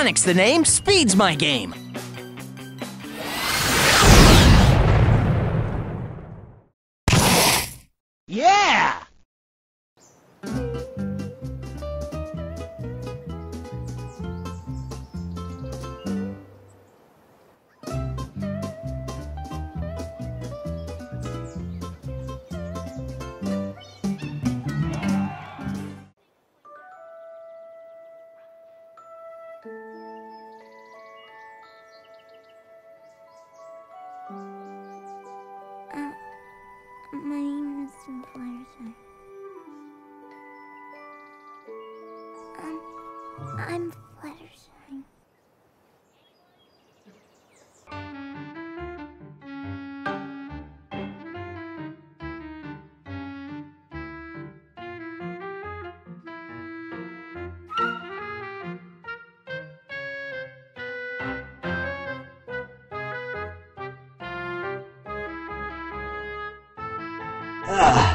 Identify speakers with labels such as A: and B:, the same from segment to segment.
A: Sonic's the name, speed's my game. 아.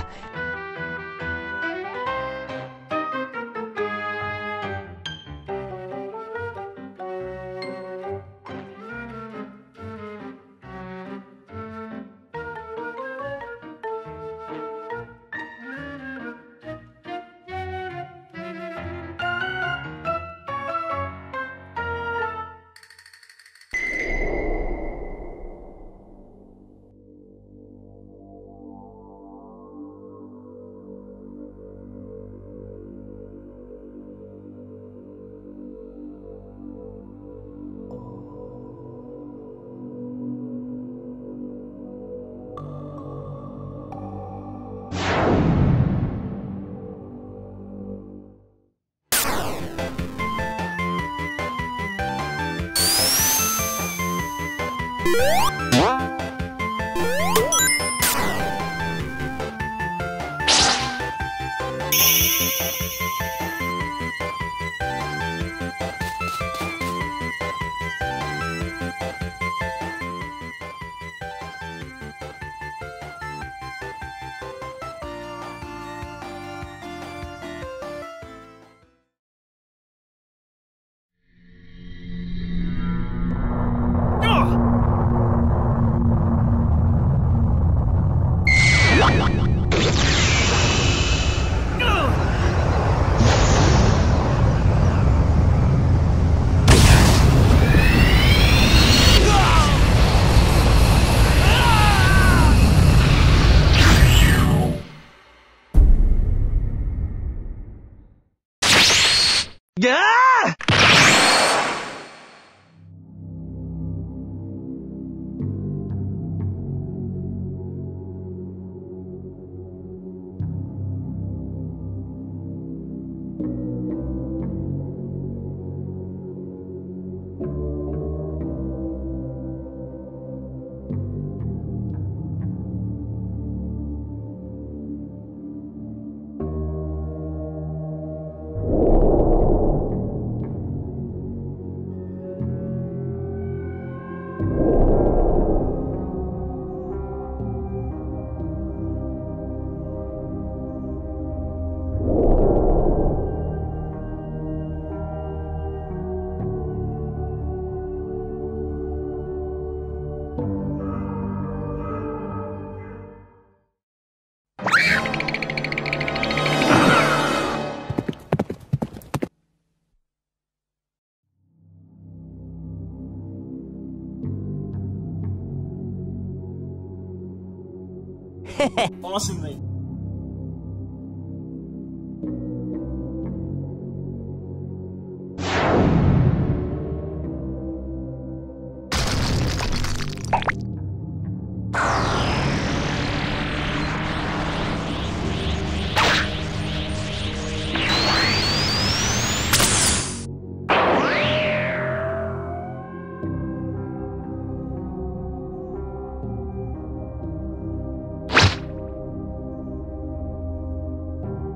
B: assim velho.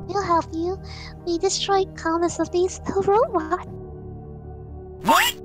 C: We'll help you. We destroyed countless of these robots.
A: What?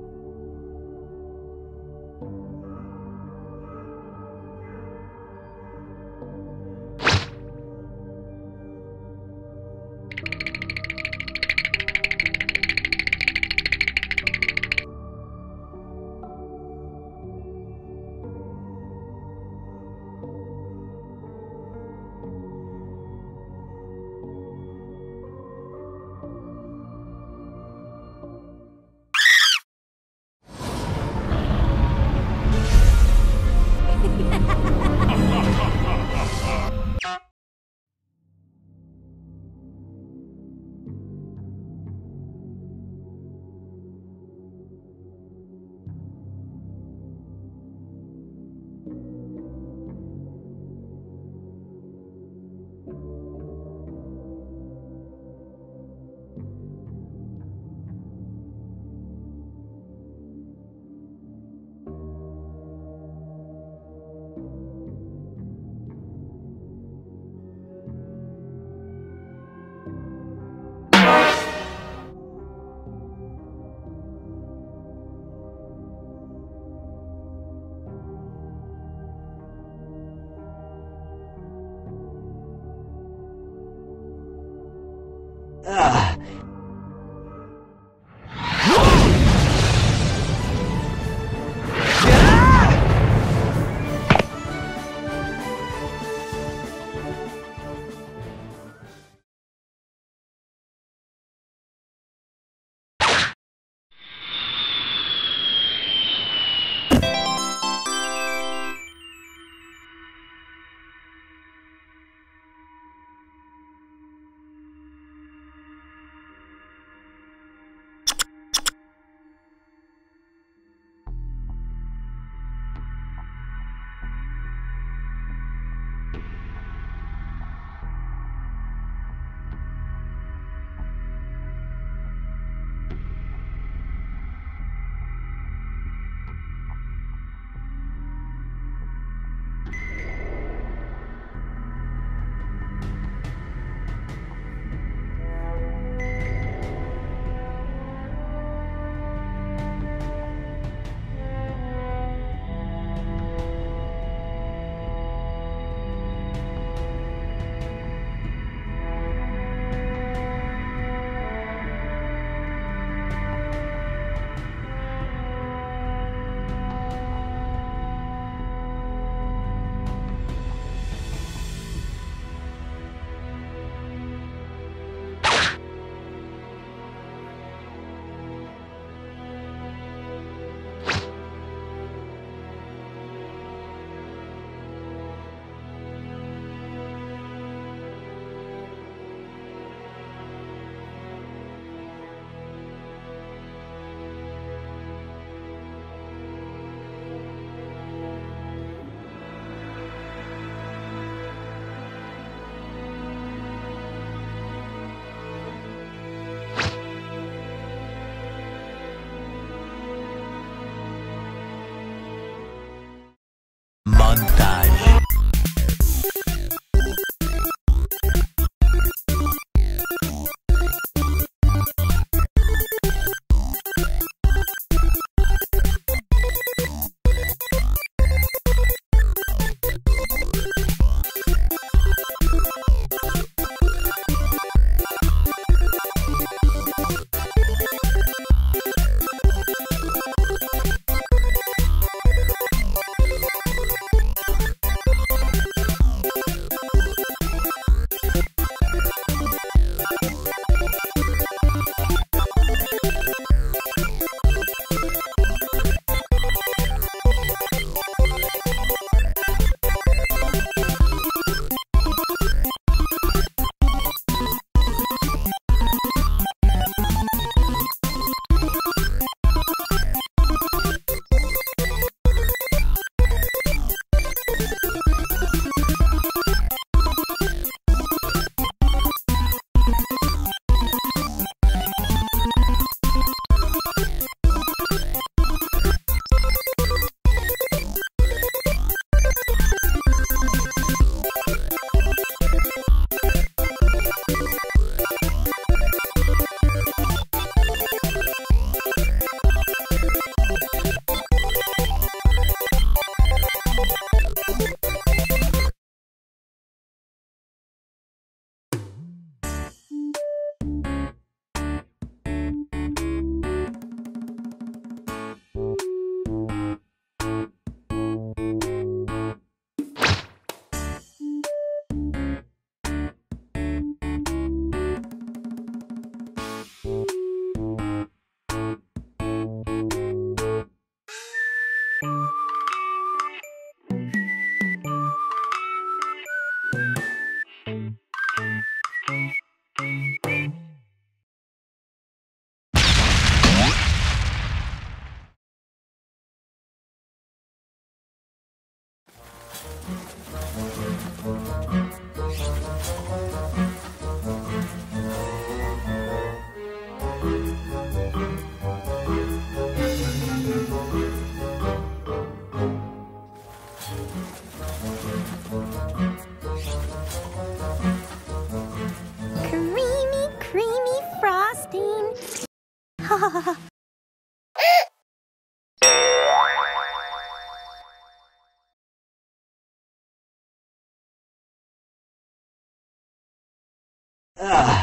D: Ugh.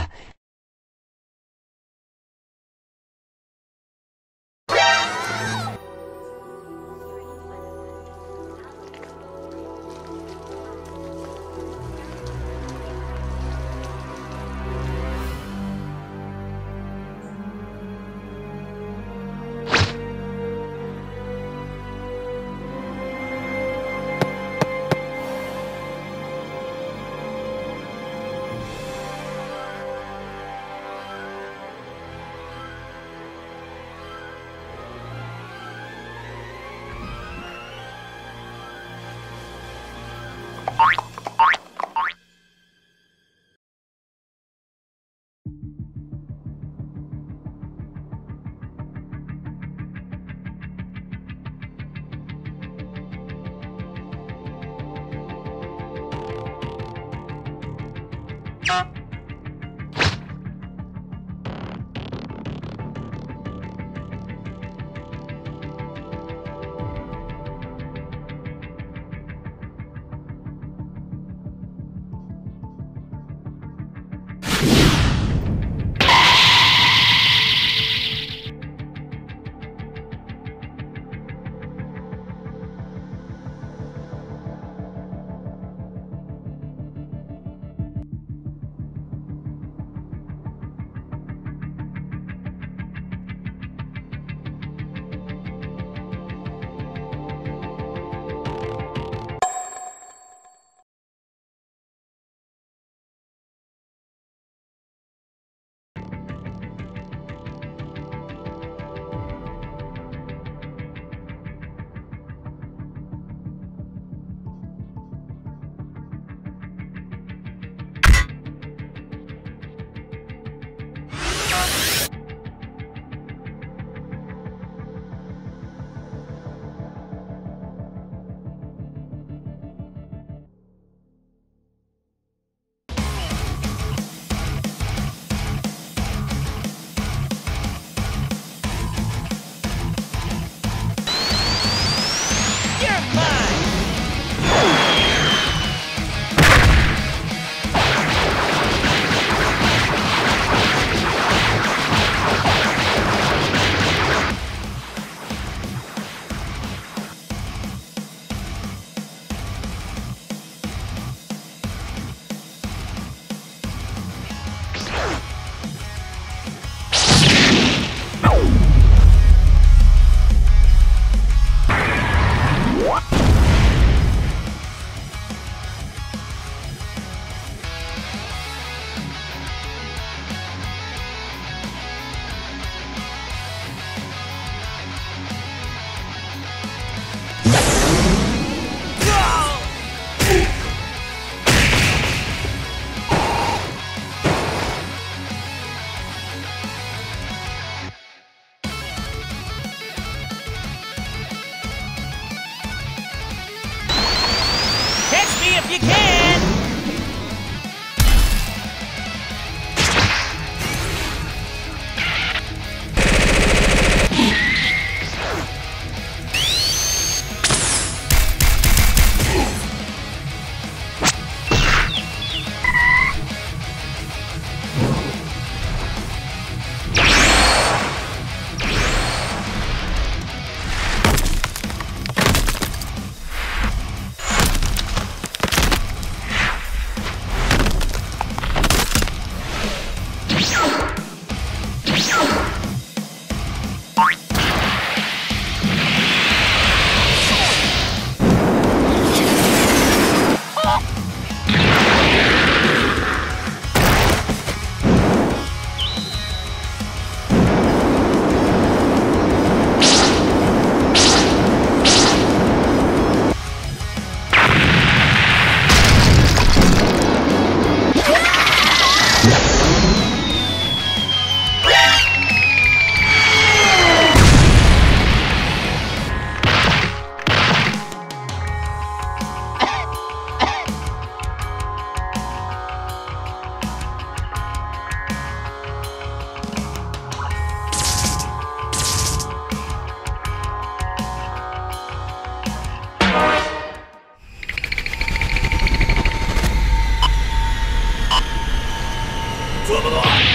A: will belong.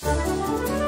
A: Música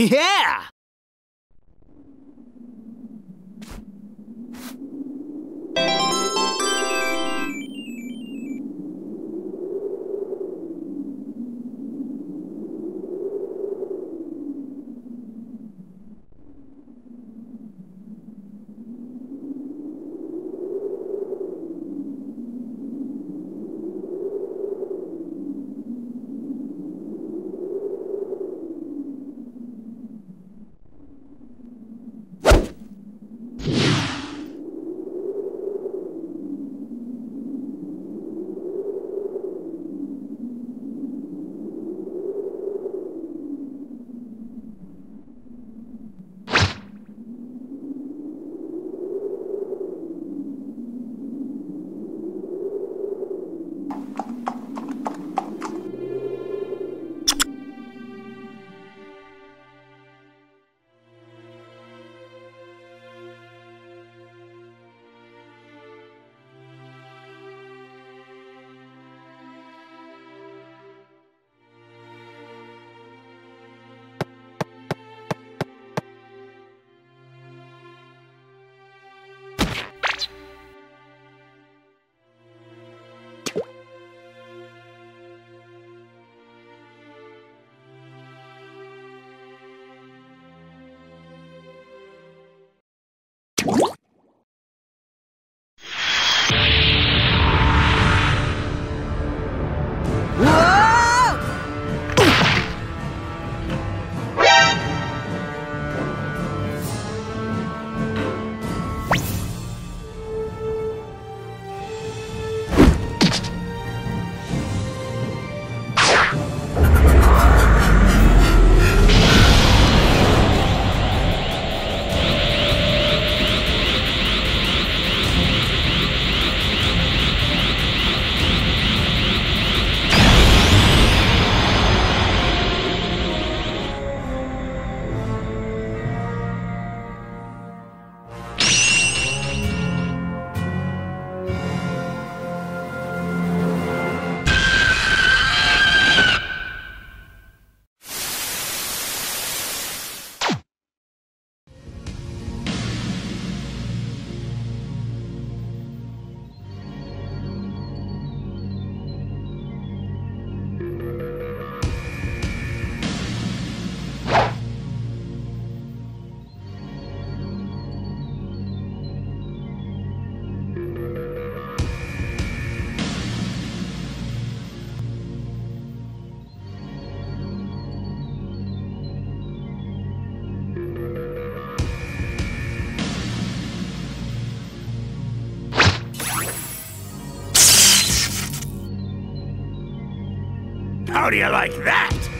A: Yeah!
D: How do you like that?